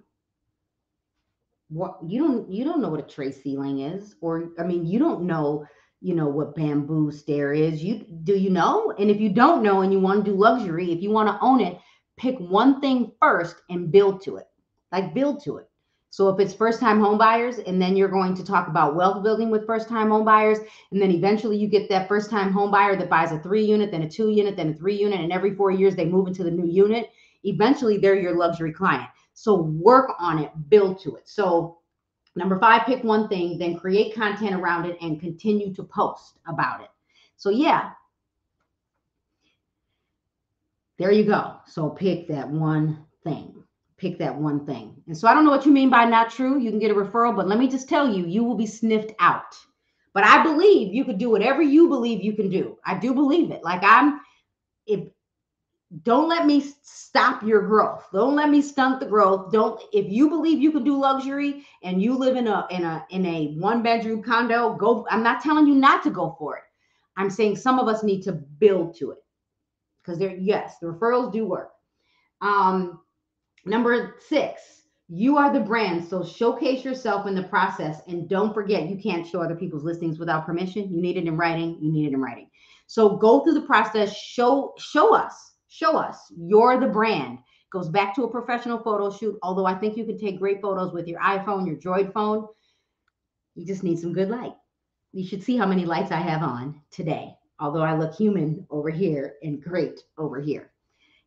What you don't you don't know what a tray ceiling is, or I mean, you don't know, you know, what bamboo stair is. You do you know? And if you don't know and you want to do luxury, if you want to own it, pick one thing first and build to it. Like build to it. So if it's first time home buyers, and then you're going to talk about wealth building with first time home buyers, and then eventually you get that first time home buyer that buys a three unit, then a two unit, then a three unit, and every four years they move into the new unit. Eventually they're your luxury client. So work on it, build to it. So number five, pick one thing, then create content around it and continue to post about it. So yeah, there you go. So pick that one thing pick that one thing. And so I don't know what you mean by not true. You can get a referral, but let me just tell you, you will be sniffed out. But I believe you could do whatever you believe you can do. I do believe it. Like I'm, if don't let me stop your growth. Don't let me stunt the growth. Don't if you believe you can do luxury and you live in a in a in a one bedroom condo, go. I'm not telling you not to go for it. I'm saying some of us need to build to it because there, yes, the referrals do work. Um, Number six, you are the brand. So showcase yourself in the process. And don't forget, you can't show other people's listings without permission. You need it in writing. You need it in writing. So go through the process. Show, show us, show us you're the brand. Goes back to a professional photo shoot. Although I think you can take great photos with your iPhone, your Droid phone. You just need some good light. You should see how many lights I have on today. Although I look human over here and great over here.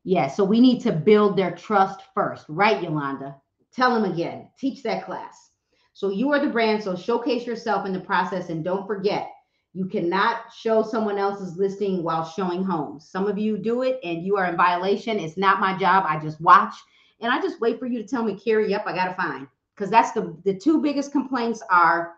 Yeah, so we need to build their trust first, right, Yolanda? Tell them again, teach that class. So you are the brand, so showcase yourself in the process and don't forget, You cannot show someone else's listing while showing homes. Some of you do it and you are in violation. It's not my job. I just watch and I just wait for you to tell me, Carrie, yep, I got to find. Because that's the the two biggest complaints are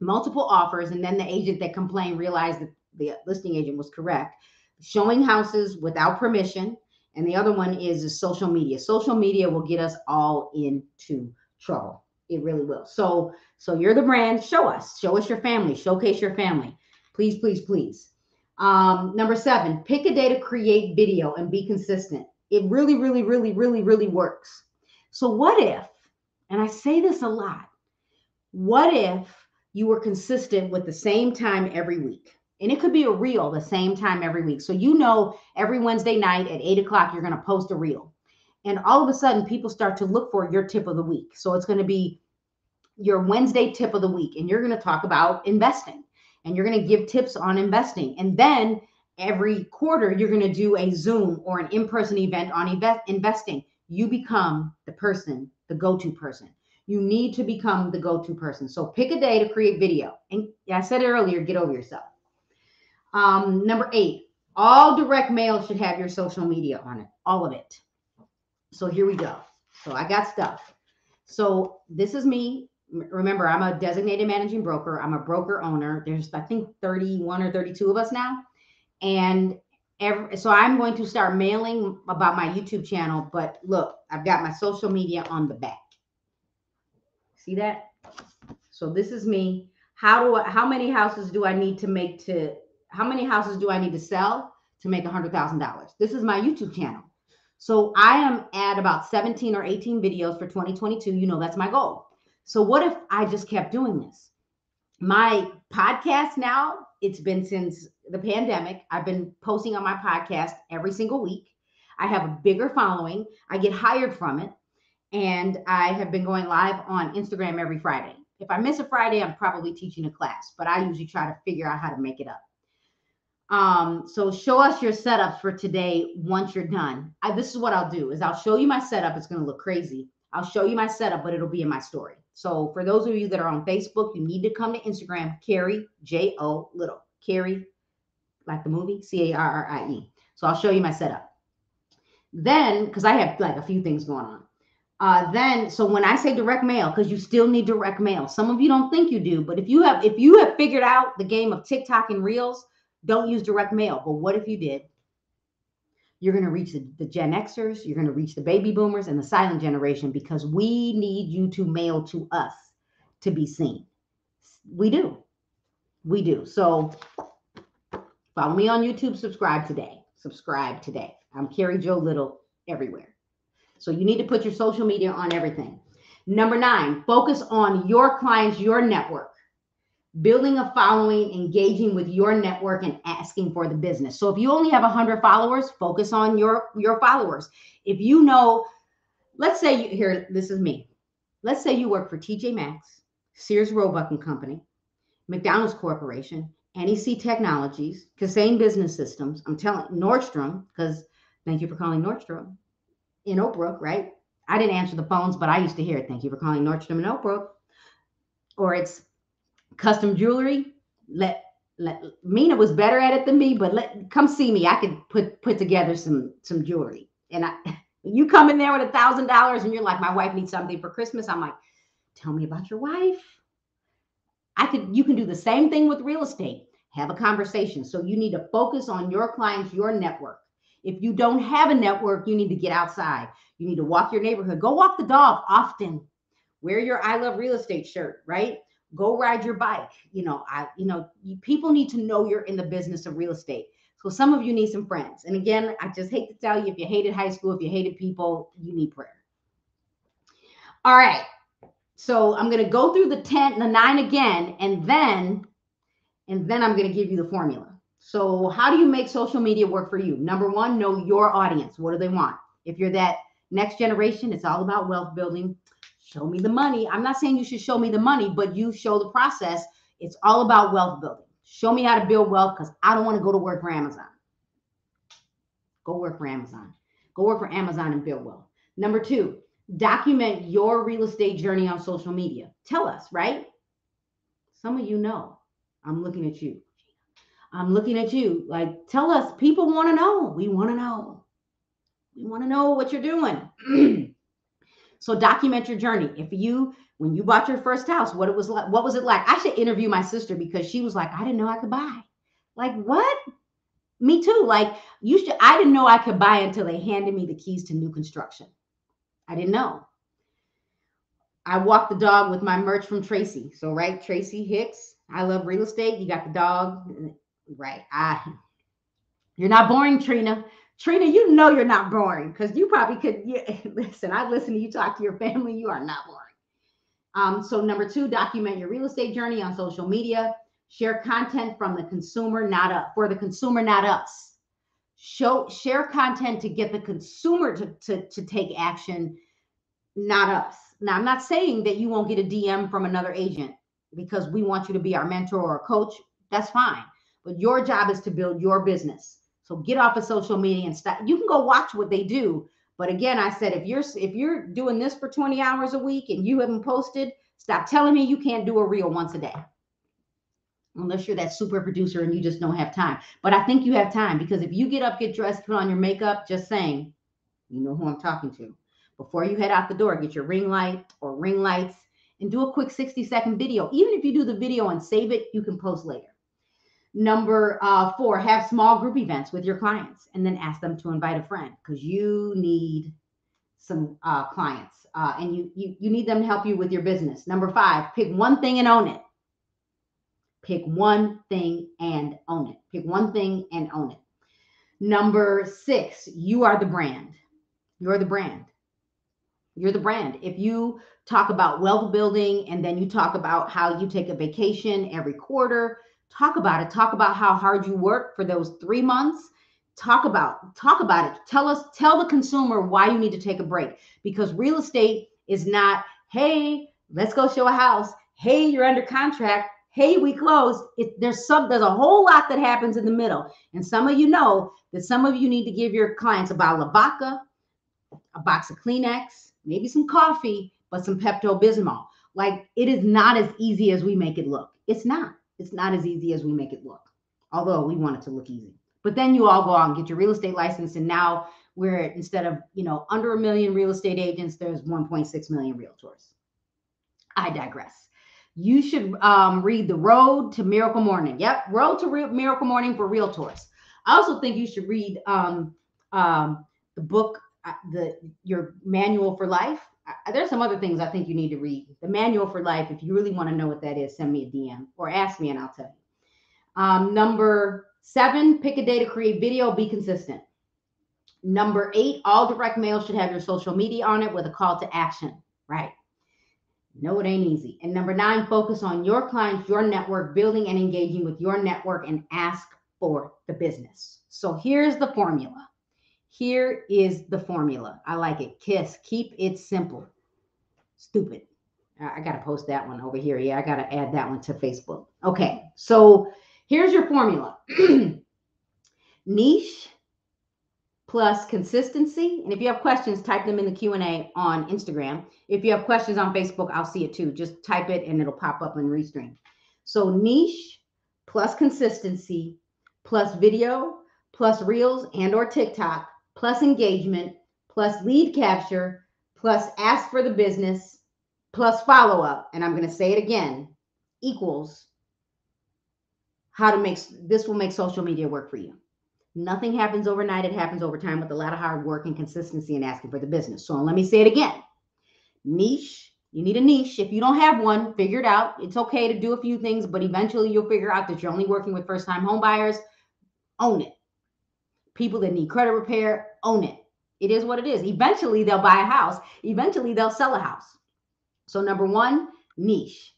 multiple offers, and then the agent that complained realized that the listing agent was correct. Showing houses without permission, and the other one is, social media. Social media will get us all into trouble. It really will. So, so you're the brand. Show us. Show us your family. Showcase your family. Please, please, please. Um, number seven, pick a day to create video and be consistent. It really, really, really, really, really works. So what if, and I say this a lot, what if you were consistent with the same time every week? And it could be a reel the same time every week. So you know every Wednesday night at eight o'clock, you're going to post a reel. And all of a sudden, people start to look for your tip of the week. So it's going to be your Wednesday tip of the week. And you're going to talk about investing and you're going to give tips on investing. And then every quarter, you're going to do a Zoom or an in person event on invest- investing. You become the person, the go to person. You need to become the go to person. So pick a day to create video. And I said earlier get over yourself. Um, number eight, all direct mail should have your social media on it, all of it. So here we go. So I got stuff. So this is me. Remember, I'm a designated managing broker. I'm a broker owner. There's, I think, 31 or 32 of us now. And every, so I'm going to start mailing about my YouTube channel. But look, I've got my social media on the back. See that? So this is me. How do I, how many houses do I need to make to how many houses do I need to sell to make a hundred thousand dollars? This is my YouTube channel. So I am at about 17 or 18 videos for 2022. You know, that's my goal. So what if I just kept doing this? My podcast now, it's been since the pandemic. I've been posting on my podcast every single week. I have a bigger following. I get hired from it. And I have been going live on Instagram every Friday. If I miss a Friday, I'm probably teaching a class, but I usually try to figure out how to make it up. Um, so show us your setups for today once you're done. I, this is what I'll do is I'll show you my setup. It's going to look crazy. I'll show you my setup, but it'll be in my story. So for those of you that are on Facebook, you need to come to Instagram, Carrie J O Little, Carrie, like the movie, C A R R I E. So I'll show you my setup. Then, because I have like a few things going on. Uh, then, so when I say direct mail, because you still need direct mail, some of you don't think you do, but if you have, if you have figured out the game of TikTok and Reels, don't use direct mail. But what if you did? You're going to reach the, the Gen Xers, you're going to reach the baby boomers and the silent generation because we need you to mail to us to be seen. We do. We do. So follow me on YouTube, subscribe today. Subscribe today. I'm Carrie Jo Little everywhere. So you need to put your social media on everything. Number nine, focus on your clients, your network building a following, engaging with your network and asking for the business. So if you only have 100 followers, focus on your your followers. If you know, let's say you here this is me. Let's say you work for TJ Maxx, Sears Roebuck and Company, McDonald's Corporation, NEC Technologies, Kasein Business Systems. I'm telling Nordstrom because thank you for calling Nordstrom in Oak Brook, right? I didn't answer the phones, but I used to hear it. Thank you for calling Nordstrom in Oak Brook. Or it's custom jewelry. Let let Mina was better at it than me, but let come see me. I could put put together some some jewelry. And I you come in there with a thousand dollars and you're like, my wife needs something for Christmas. I'm like, tell me about your wife. I could you can do the same thing with real estate. Have a conversation. So you need to focus on your clients, your network. If you don't have a network, you need to get outside. You need to walk your neighborhood. Go walk the dog often. Wear your I love real estate shirt, right? Go ride your bike. You know i you know people need to know you're in the business of real estate. So some of you need some friends. And again i just hate to tell you if you hated high school if you hated people you need prayer. All right. So i'm going to go through the 10 the 9 again and then and then i'm going to give you the formula. So how do you make social media work for you? Number one know your audience what do they want? If you're that next generation it's all about wealth building show me the money. I'm not saying you should show me the money, but you show the process. It's all about wealth building. Show me how to build wealth because I don't want to go to work for Amazon. Go work for Amazon. Go work for Amazon and build wealth. Number two, document your real estate journey on social media. Tell us, right? Some of you know. I'm looking at you. I'm looking at you. Like, tell us, people want to know. We want to know. We want to know what you're doing. so document your journey. If you when you bought your first house, what it was like, what was it like? I should interview my sister because she was like, I didn't know I could buy. Like, what? Me too. Like, you should, I didn't know I could buy until they handed me the keys to new construction. I didn't know. I walked the dog with my merch from Tracy. So, right, Tracy Hicks. I love real estate. You got the dog. Right. I you're not boring, Trina. Trina, you know you're not boring because you probably could you, listen. I listen to you talk to your family. You are not boring. Um, so number two, document your real estate journey on social media. Share content from the consumer, not up for the consumer, not us. Show share content to get the consumer to, to, to take action, not us. Now, I'm not saying that you won't get a DM from another agent because we want you to be our mentor or coach. That's fine. But your job is to build your business. So get off of social media and stop. You can go watch what they do, but again, I said if you're if you're doing this for 20 hours a week and you haven't posted, stop telling me you can't do a reel once a day. Unless you're that super producer and you just don't have time. But I think you have time because if you get up, get dressed, put on your makeup, just saying, you know who I'm talking to. Before you head out the door, get your ring light or ring lights and do a quick 60 second video. Even if you do the video and save it, you can post later. Number uh, four, have small group events with your clients and then ask them to invite a friend because you need some uh, clients uh, and you, you, you need them to help you with your business. Number five, pick one thing and own it. Pick one thing and own it. Pick one thing and own it. Number six, you are the brand. You're the brand. You're the brand. If you talk about wealth building and then you talk about how you take a vacation every quarter, talk about it. Talk about how hard you work for those three months. Talk about talk about it. Tell us tell the consumer why you need to take a break because real estate is not hey let's go show a house. Hey you're under contract. Hey we closed it, there's some there's a whole lot that happens in the middle. And some of you know that some of you need to give your clients a bottle of vodka a box of kleenex maybe some coffee but some pepto-bismol. Like it is not as easy as we make it look. It's not it's not as easy as we make it look, although we want it to look easy. But then you all go out and get your real estate license, and now we're instead of you know under a million real estate agents, there's 1.6 million realtors. I digress. You should um, read The Road to Miracle Morning. Yep, Road to Re- Miracle Morning for Realtors. I also think you should read um, um, the book, uh, the your manual for life there's some other things I think you need to read. The manual for life, if you really want to know what that is, send me a DM or ask me and I'll tell you. Um, number seven, pick a day to create video, be consistent. Number eight, all direct mail should have your social media on it with a call to action, right? No, it ain't easy. And number nine, focus on your clients, your network, building and engaging with your network, and ask for the business. So here's the formula here is the formula. I like it. KISS. Keep it simple. Stupid. I got to post that one over here. Yeah, I got to add that one to Facebook. Okay. So here's your formula niche plus consistency. And if you have questions, type them in the Q&A on Instagram. If you have questions on Facebook, I'll see it too. Just type it and it'll pop up in Restream. So niche plus consistency plus video plus reels and or TikTok plus engagement plus lead capture plus ask for the business plus follow up. And I'm going to say it again equals how to make this will make social media work for you. Nothing happens overnight. It happens over time with a lot of hard work and consistency and asking for the business. So let me say it again. Niche. You need a niche. If you don't have one, figure it out. It's okay to do a few things, but eventually you'll figure out that you're only working with first time home buyers. Own it people that need credit repair, own it. It is what it is. Eventually, they'll buy a house. Eventually, they'll sell a house. So, number one, niche.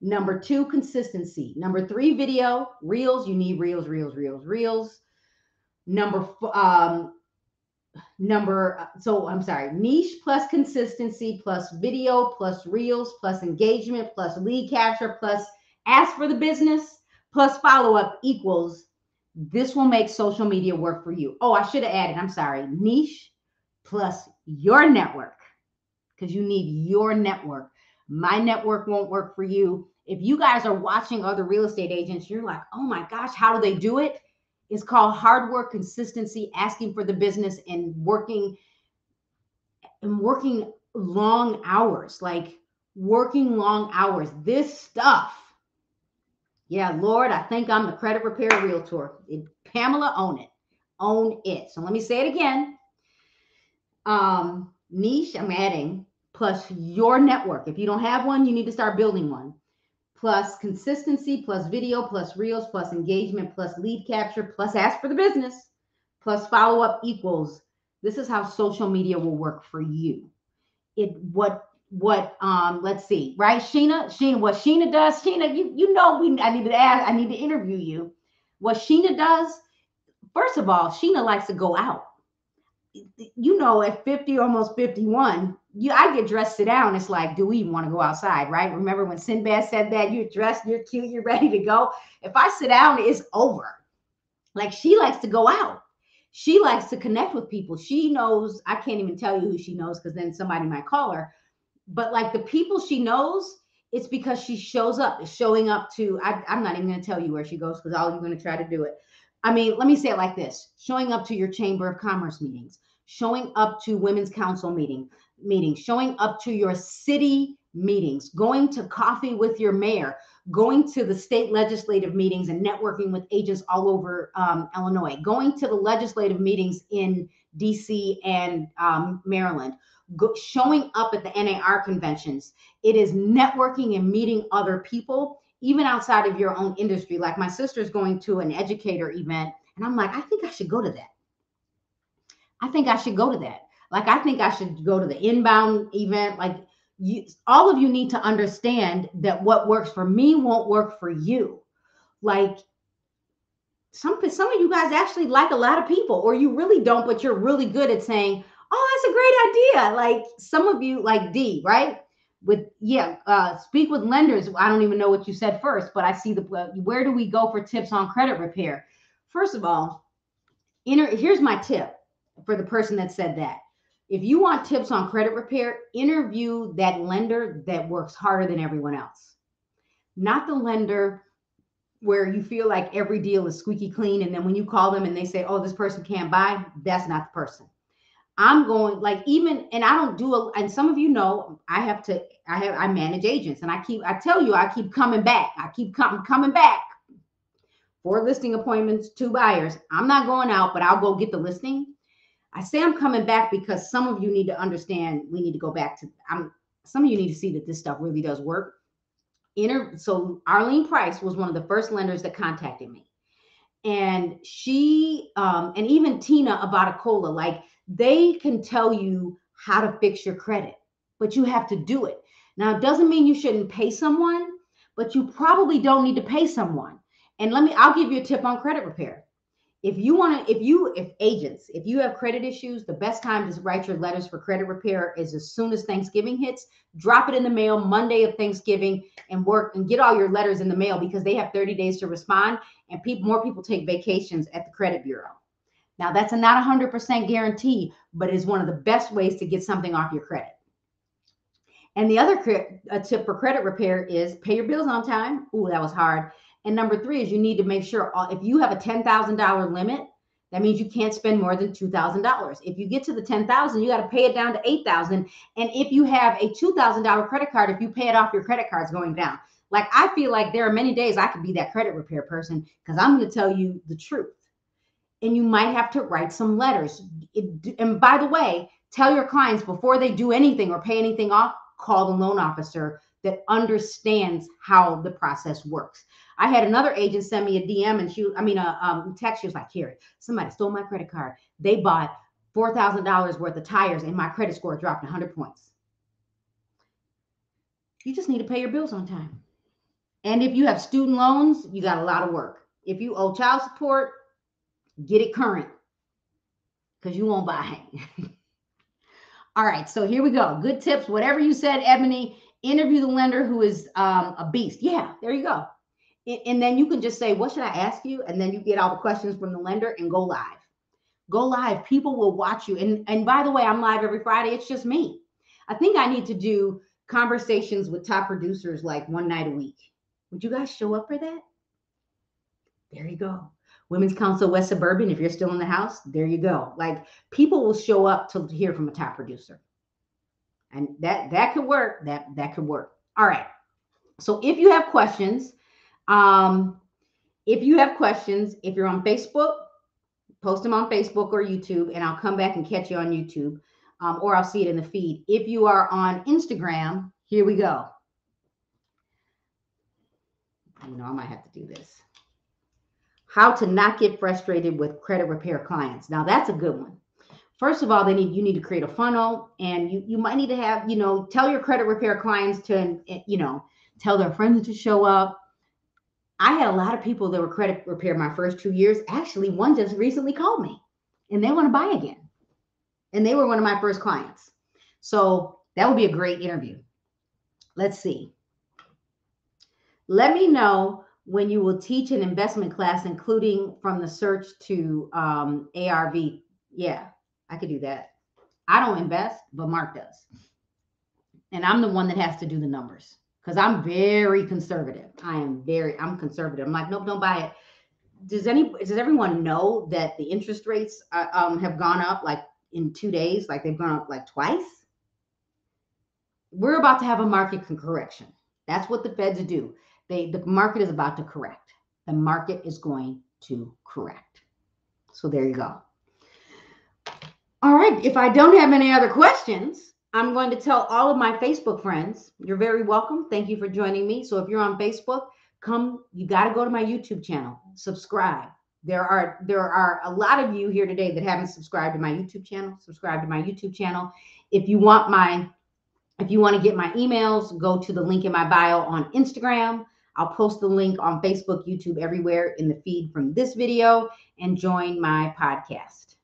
Number two, consistency. Number three, video, reels. You need reels, reels, reels, reels. Number um, number so I'm sorry, niche plus consistency plus video plus reels plus engagement plus lead capture plus ask for the business plus follow up equals this will make social media work for you. Oh, I should have added, I'm sorry, niche plus your network because you need your network. My network won't work for you If you guys are watching other real estate agents, you're like, oh my gosh, how do they do it? It's called hard work, consistency, asking for the business, and working and working long hours, like working long hours. This stuff. Yeah, Lord, I think I'm the credit repair realtor. Pamela, own it. Own it. So let me say it again. Um, niche, I'm adding, plus your network. If you don't have one, you need to start building one. Plus consistency, plus video, plus reels, plus engagement, plus lead capture, plus ask for the business, plus follow up equals. This is how social media will work for you. It what what um let's see right? Sheena sheena what sheena does sheena you you know we i need to ask i need to interview you. What sheena does first of all sheena likes to go out. You know at 50 almost 51 you i get dressed sit down it's like do we even want to go outside right? Remember when sinbad said that you're dressed you're cute you're ready to go? If i sit down it's over. Like she likes to go out. She likes to connect with people. She knows i can't even tell you who she knows because then somebody might call her but like the people she knows, it's because she shows up, is showing up to. I, I'm not even going to tell you where she goes because all you're going to try to do it. I mean, let me say it like this: showing up to your chamber of commerce meetings, showing up to women's council meeting meetings, showing up to your city meetings, going to coffee with your mayor, going to the state legislative meetings and networking with agents all over um, Illinois, going to the legislative meetings in DC and um, Maryland, go, showing up at the NAR conventions. It is networking and meeting other people, even outside of your own industry. Like my sister's going to an educator event, and I'm like, I think I should go to that. I think I should go to that. Like, I think I should go to the inbound event. Like, you, all of you need to understand that what works for me won't work for you. Like, some some of you guys actually like a lot of people, or you really don't, but you're really good at saying, oh, that's a great idea. Like some of you, like D, right? With yeah, uh, speak with lenders. I don't even know what you said first, but I see the uh, where do we go for tips on credit repair? First of all, inter- here's my tip for the person that said that. If you want tips on credit repair, interview that lender that works harder than everyone else, not the lender where you feel like every deal is squeaky clean. And then when you call them and they say, oh, this person can't buy, that's not the person. I'm going like even and I don't do a and some of you know I have to I have I manage agents and I keep I tell you I keep coming back. I keep coming coming back for listing appointments, two buyers. I'm not going out, but I'll go get the listing. I say I'm coming back because some of you need to understand we need to go back to I'm some of you need to see that this stuff really does work. Inter, so Arlene Price was one of the first lenders that contacted me. And she um and even Tina Abatacola, like they can tell you how to fix your credit, but you have to do it. Now, it doesn't mean you shouldn't pay someone, but you probably don't need to pay someone. And let me, I'll give you a tip on credit repair. If you want to, if you, if agents, if you have credit issues, the best time to write your letters for credit repair is as soon as Thanksgiving hits. Drop it in the mail Monday of Thanksgiving and work and get all your letters in the mail because they have 30 days to respond. And people, more people take vacations at the credit bureau. Now, that's a not 100% guarantee, but is one of the best ways to get something off your credit. And the other tip for credit repair is pay your bills on time. Ooh, that was hard. And number three is you need to make sure uh, if you have a $10,000 limit, that means you can't spend more than $2,000. If you get to the 10,000, you got to pay it down to 8,000. And if you have a $2,000 credit card, if you pay it off, your credit card's going down. Like I feel like there are many days I could be that credit repair person because I'm going to tell you the truth and you might have to write some letters. It, and by the way, tell your clients before they do anything or pay anything off, call the loan officer that understands how the process works. I had another agent send me a DM and she, I mean, a um, text. She was like, "Here, somebody stole my credit card. They bought four thousand dollars worth of tires, and my credit score dropped 100 points." You just need to pay your bills on time. And if you have student loans, you got a lot of work. If you owe child support, Get it current because you won't buy. All right, so here we go. Good tips. Whatever you said, Ebony, interview the lender who is um, a beast. Yeah, there you go. And then you can just say, What should I ask you? And then you get all the questions from the lender and go live. Go live. People will watch you. And, and by the way, I'm live every Friday. It's just me. I think I need to do conversations with top producers like one night a week Would you guys show up for that? There you go. Women's Council West Suburban, if you're still in the house, there you go. Like people will show up to hear from a top producer. And that that could work. That that could work. All right. So if you have questions, um, if you have questions, if you're on Facebook, post them on Facebook or YouTube, and I'll come back and catch you on YouTube, um, or I'll see it in the feed. If you are on Instagram, here we go. You know, I might have to do this. How to not get frustrated with credit repair clients. Now that's a good one. First of all, they need you need to create a funnel, and you you might need to have you know tell your credit repair clients to you know tell their friends to show up. I had a lot of people that were credit repair my first two years. Actually, one just recently called me, and they want to buy again, and they were one of my first clients. So that would be a great interview. Let's see. Let me know when you will teach an investment class, including from the search to um, ARV. Yeah, I could do that. I don't invest, but Mark does. And I'm the one that has to do the numbers because I'm very conservative. I am very, I'm conservative. I'm like, nope, don't buy it. Does any, does everyone know that the interest rates uh, um, have gone up like in two days? Like they've gone up like twice? We're about to have a market correction. That's what the feds do. They the market is about to correct. The market is going to correct. So there you go. All right. If I don't have any other questions, I'm going to tell all of my Facebook friends, you're very welcome. Thank you for joining me. So if you're on Facebook, come, you got to go to my YouTube channel, subscribe. There are there are a lot of you here today that haven't subscribed to my YouTube channel. Subscribe to my YouTube channel. If you want my if you want to get my emails, go to the link in my bio on Instagram. I'll post the link on Facebook, YouTube, everywhere in the feed from this video and join my podcast.